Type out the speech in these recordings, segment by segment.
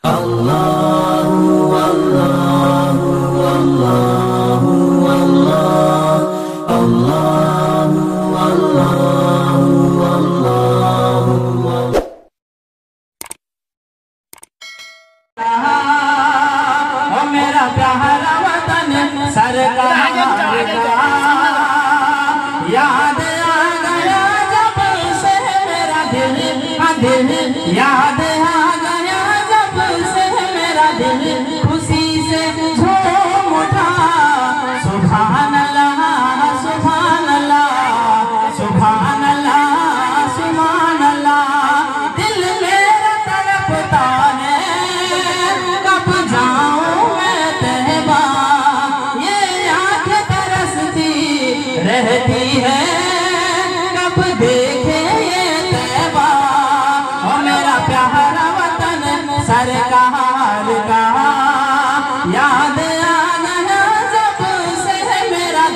इसकी पोछने का कपड़ा है ये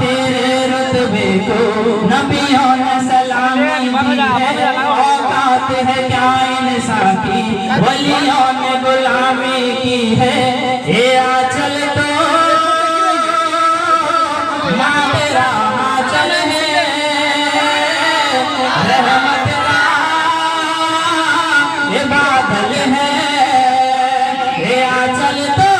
तेरे रुतबे को नबियों ने सलामी दी है औकात है क्या इंसान की वलियों ने गुलामी की है। ये है। आंचल तो।